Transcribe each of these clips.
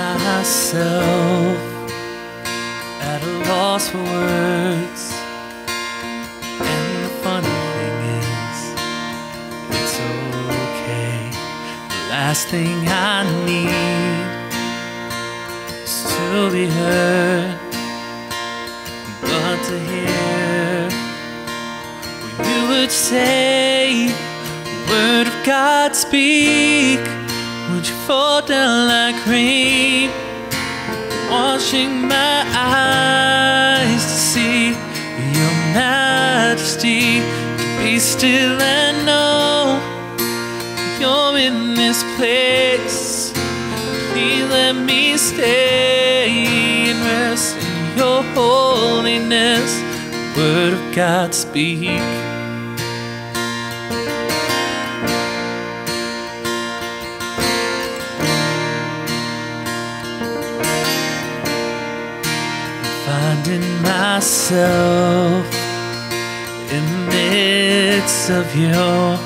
myself at a loss for words. And the funny thing is, it's okay. The last thing I need is to be heard, but to hear what you would say. the Word of God speak. Would you fall down like rain? Washing my eyes to see your majesty. Be still and know you're in this place. Please let me stay and rest in your holiness. Word of God speak. Myself in the midst of your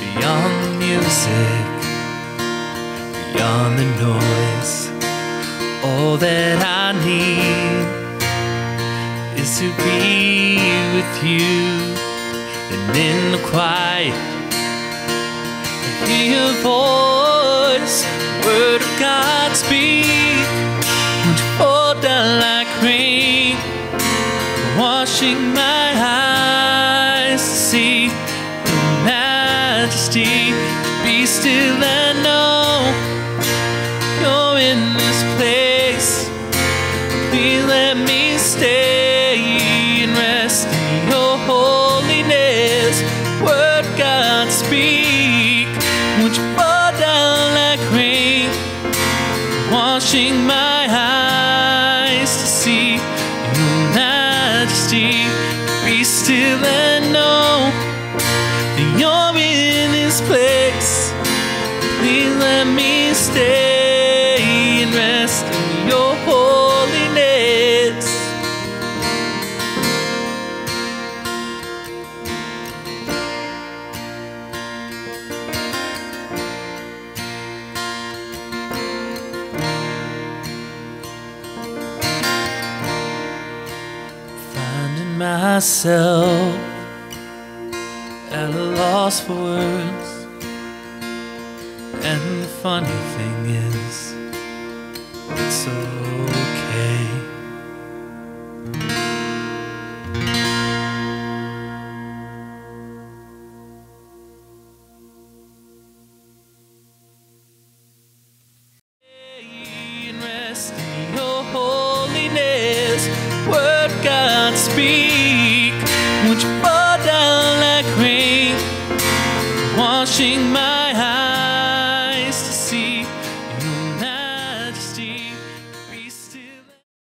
beyond the music, beyond the noise. All that I need is to be with you, and in the quiet, hear your voice, word of God speak. Would fall down like rain, washing my eyes to see your majesty? Be still and know you're in this place. Please let me stay and rest in your holiness. Word God speak. Would you fall down like rain? washing my eyes to see your majesty. Let me stay and rest in your holiness. finding myself at a loss for words. And the funny thing is, it's okay. rest in your holiness. Word God speak. Would you down like rain, washing my